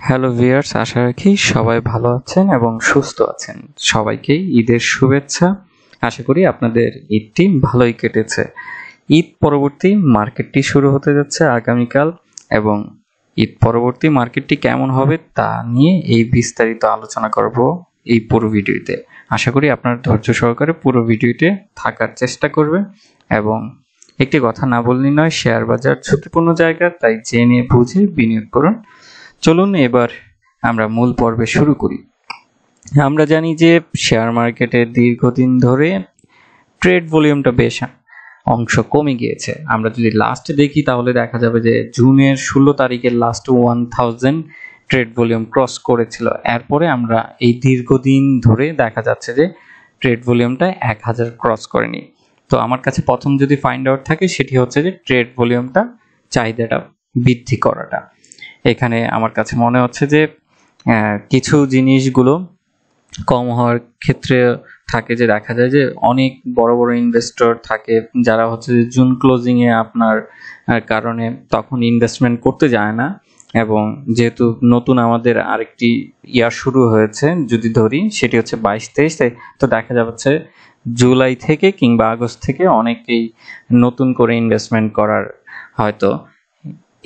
Hello viewers আশা রাখি সবাই ভালো আছেন এবং সুস্থ আছেন। সবাইকে ঈদের শুভেচ্ছা। আশা করি আপনাদের ঈদটি ভালোই কেটেছে। ঈদ পরবর্তী মার্কেটটি শুরু হতে যাচ্ছে আগামীকাল এবং ঈদ পরবর্তী মার্কেটটি কেমন হবে তা নিয়ে এই বিস্তারিত আলোচনা করব এই পুরো ভিডিওতে। আশা করি আপনার ধৈর্য সহকারে পুরো ভিডিওতে থাকার চেষ্টা করবেন এবং একটি কথা না বললেই নয় শেয়ার বাজার ঝুঁকিপূর্ণ জায়গা, তাই জেনে বুঝে বিনিয়োগ করুন। চলুন এবার আমরা মূল পর্বে শুরু করি। আমরা জানি যে শেয়ার মার্কেটে দীর্ঘদিন ধরে ট্রেড ভলিউমটা বেশ অংশ কমে গিয়েছে। আমরা যদি লাস্টে দেখি, তাহলে দেখা যাবে যে জুনের ষোলো তারিখের last one thousand trade volume cross করেছিল। এরপরে আমরা এই দীর্ঘদিন ধরে দেখা যাচ্ছে যে ট্রেড ভলিউমটা এক হাজার ক্রস করেনি। তো আমার কাছে প্রথম যদি ফাইন্ড আউট থাকে, সেটি হচ্ছে যে ট্রেড ভলিউমটা চাহিদাটা বৃদ্ধি করাটা। এখানে আমার কাছে মনে হচ্ছে যে কিছু জিনিসগুলো কম হওয়ার ক্ষেত্রে থাকে যে দেখা যায় যে অনেক বড় বড় ইনভেস্টর থাকে যারা হচ্ছে যে জুন ক্লোজিংয়ে আপনার কারণে তখন ইনভেস্টমেন্ট করতে যায় না। এবং যেহেতু নতুন আমাদের আরেকটি ইয়ার শুরু হয়েছে, যদি ধরি, সেটি হচ্ছে বাইশ তেইশ, তাই তো দেখা যাচ্ছে জুলাই থেকে কিংবা আগস্ট থেকে অনেকেই নতুন করে ইনভেস্টমেন্ট করার হয়তো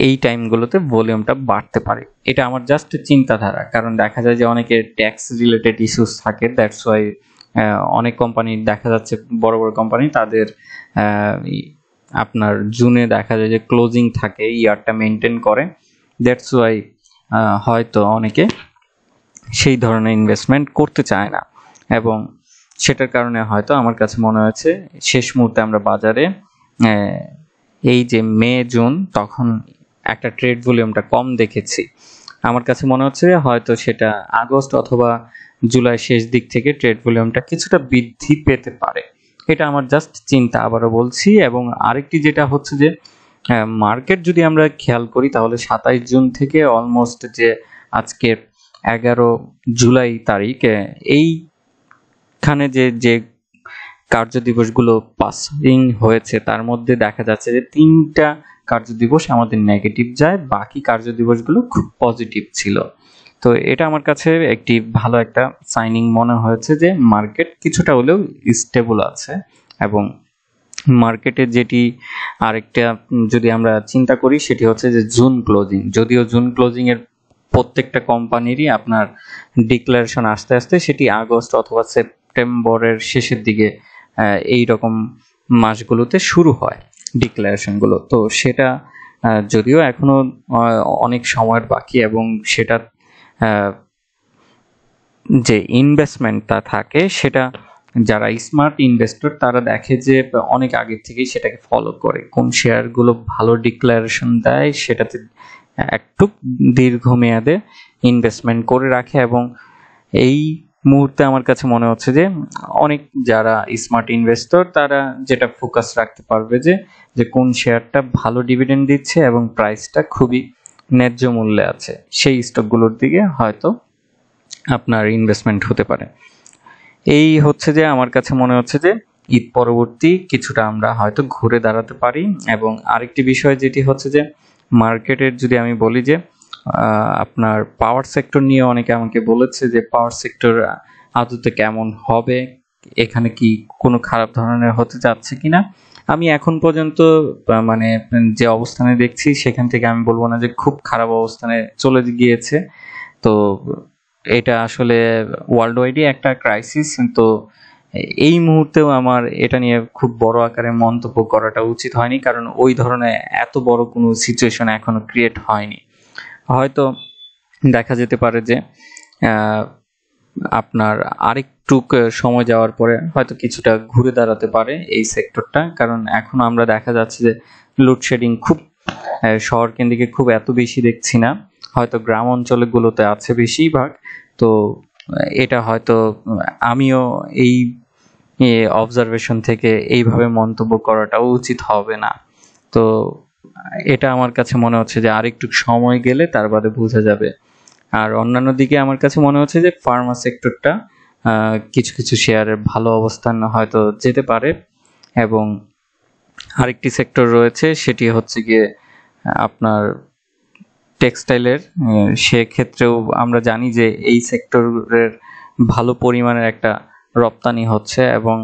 এই টাইমগুলোতে ভলিউমটা বাড়তে পারে। এটা আমার জাস্ট চিন্তাধারা। কারণ দেখা যায় যে অনেকের ট্যাক্স রিলেটেড ইস্যুস থাকে দ্যাটস ওয়াই অনেক কোম্পানি দেখা যাচ্ছে, বড় বড় কোম্পানি তাদের আপনার জুনে দেখা যায় যে ক্লোজিং থাকে ইয়ারটা মেনটেন করে। দ্যাটস ওয়াই হয়তো অনেকে সেই ধরনের ইনভেস্টমেন্ট করতে চায় না। এবং সেটার কারণে হয়তো আমার কাছে মনে হয়েছে, শেষ মুহূর্তে আমরা বাজারে এই যে মে, জুন, তখন একটা ট্রেড ভলিউমটা কম দেখেছি। আমার কাছে মনে হচ্ছে যে হয়তো সেটা আগস্ট অথবা জুলাই শেষ দিক থেকে ট্রেড ভলিউমটা কিছুটা বৃদ্ধি পেতে পারে। এটা আমার জাস্ট চিন্তা, আবারও বলছি। এবং আরেকটি যেটা হচ্ছে যে মার্কেট যদি আমরা খেয়াল করি, তাহলে সাতাইশ জুন থেকে অলমোস্ট যে আজকের এগারো জুলাই তারিখ এইখানে যে যে কার্য দিবসগুলো পাসিং হয়েছে, তার মধ্যে দেখা যাচ্ছে যে তিনটা কার্য দিবস আমাদের নেগেটিভ যায়, বাকি কার্য দিবসগুলো খুব পজিটিভ ছিল। তো এটা আমার কাছে একটি ভালো একটা সাইনিং মনে হয়েছে যে মার্কেট কিছুটা হলেও স্টেবল আছে এবং মার্কেটে যেটি আরেকটা, যদি আমরা চিন্তা করি সেটি হচ্ছে যে জুন ক্লোজিং যদিও জুন ক্লোজিং এর প্রত্যেকটা কোম্পানিরই আপনার ডিক্লারেশন আস্তে আস্তে সেটি আগস্ট অথবা সেপ্টেম্বরের শেষের দিকে এই রকম মাসগুলোতে শুরু হয়। ডিক্লারেশনগুলো তো সেটা যদিও এখনও অনেক সময়ের বাকি এবং সেটা যে ইনভেস্টমেন্টটা থাকে, সেটা যারা স্মার্ট ইনভেস্টর তারা দেখে যে অনেক আগের থেকেই সেটাকে ফলো করে। কোন শেয়ারগুলো ভালো ডিক্লারেশন দেয়, সেটাতে একটু দীর্ঘমেয়াদে ইনভেস্টমেন্ট করে রাখে এবং এই মুহূর্তে আমার কাছে মনে হচ্ছে যে অনেক যারা স্মার্ট ইনভেস্টর তারা যেটা ফোকাস রাখতে পারবে যে যে কোন শেয়ারটা ভালো ডিভিডেন্ড দিচ্ছে এবং প্রাইসটা খুবই ন্যায্য মূল্যে আছে। সেই স্টকগুলোর দিকে হয়তো আপনার ইনভেস্টমেন্ট হতে পারে। এই হচ্ছে যে আমার কাছে মনে হচ্ছে যে, ঈদ পরবর্তী কিছুটা আমরা হয়তো ঘুরে দাঁড়াতে পারি এবং আরেকটি বিষয় যেটি হচ্ছে যে মার্কেটের যদি আমি বলি যে আপনার পাওয়ার সেক্টর নিয়ে অনেকে আমাকে বলেছে যে পাওয়ার সেক্টর আদতে কেমন হবে? এখানে কি কোনো খারাপ ধরনের হতে যাচ্ছে কিনা? আমি এখন পর্যন্ত মানে যে অবস্থানে দেখছি, সেখান থেকে আমি বলব না যে খুব খারাপ অবস্থানে চলে গিয়েছে। তো এটা আসলে ওয়ার্ল্ড ওয়াইডই একটা ক্রাইসিস তো এই মুহূর্তেও আমার এটা নিয়ে খুব বড় আকারে মন্তব্য করাটা উচিত হয়নি, কারণ ওই ধরনের এত বড় কোনো সিচুয়েশন এখনও ক্রিয়েট হয়নি। হয়তো দেখা যেতে পারে যে আপনার আরেকটু সময় যাওয়ার পরে হয়তো কিছুটা ঘুরে দাঁড়াতে পারে এই সেক্টরটা। কারণ এখন আমরা দেখা যাচ্ছে যে লোডশেডিং খুব শহর কেন্দ্রিকে খুব এত বেশি দেখছি না। হয়তো গ্রাম অঞ্চলগুলোতে আছে বেশিরভাগ। তো, এটা হয়তো, আমিও এই অবজারভেশন থেকে এইভাবে মন্তব্য করাটাও উচিত হবে না। তো এটা আমার কাছে মনে হচ্ছে যে আরেকটু সময় গেলে তার বাদে বোঝা যাবে। আর অন্যান্য দিকে আমার কাছে মনে হচ্ছে যে ফার্মা সেক্টরটা কিছু কিছু শেয়ারের ভালো অবস্থান হয়তো যেতে পারে এবং আরেকটি সেক্টর রয়েছে, সেটি হচ্ছে গিয়ে আপনার টেক্সটাইলের সেক্ষেত্রেও আমরা জানি যে এই সেক্টরের ভালো পরিমাণের একটা রপ্তানি হচ্ছে এবং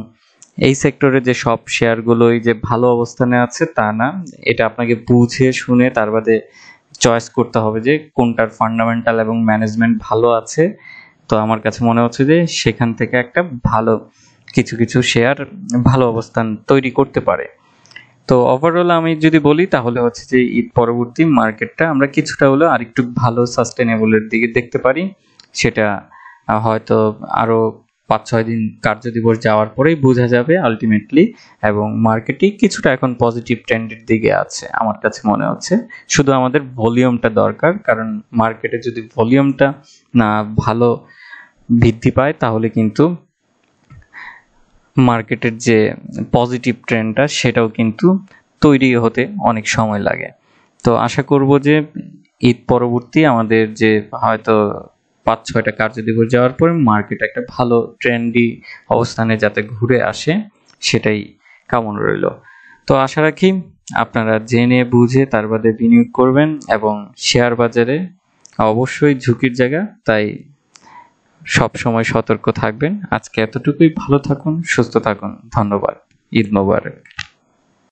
এই সেক্টরে যে সব শেয়ারগুলোই যে ভালো অবস্থানে আছে, তা না। এটা আপনাকে বুঝে শুনে তার বাদে চয়েস করতে হবে যে কোনটার ফান্ডামেন্টাল এবং ম্যানেজমেন্ট ভালো আছে। তো আমার কাছে মনে হচ্ছে যে সেখান থেকে একটা ভালো কিছু কিছু শেয়ার ভালো অবস্থান তৈরি করতে পারে। তো ওভারঅল আমি যদি বলি, তাহলে হচ্ছে যে ঈদ পরবর্তী মার্কেটটা আমরা কিছুটা হলেও আরেকটু ভালো সাস্টেনেবলের দিকে দেখতে পারি। সেটা হয়তো আরও পাঁচ ছয় দিন কার্য যাওয়ার পরেই বোঝা যাবে আলটিমেটলি এবং মার্কেটই কিছুটা এখন পজিটিভ ট্রেন্ডের দিকে আছে, আমার কাছে মনে হচ্ছে। শুধু আমাদের ভলিউমটা দরকার, কারণ মার্কেটে যদি ভলিউমটা না ভালো বৃদ্ধি পায়, তাহলে কিন্তু মার্কেটের যে পজিটিভ ট্রেন্ডটা সেটাও কিন্তু তৈরি হতে অনেক সময় লাগে। তো আশা করব যে ঈদ পরবর্তী আমাদের যে হয়তো পাঁচ ছয়টা কার্যদিবস যাওয়ার পরে মার্কেট একটা ভালো ট্রেন্ডি অবস্থানে যাতে ঘুরে আসে, সেটাই কামনা রইল। তো আশা রাখি আপনারা জেনে, বুঝে, তার বাদে বিনিয়োগ করবেন এবং শেয়ার বাজারে অবশ্যই ঝুঁকির জায়গা, তাই সব সময় সতর্ক থাকবেন। আজকে এতটুকুই, ভালো থাকুন, সুস্থ থাকুন, ধন্যবাদ, ঈদ মোবারক।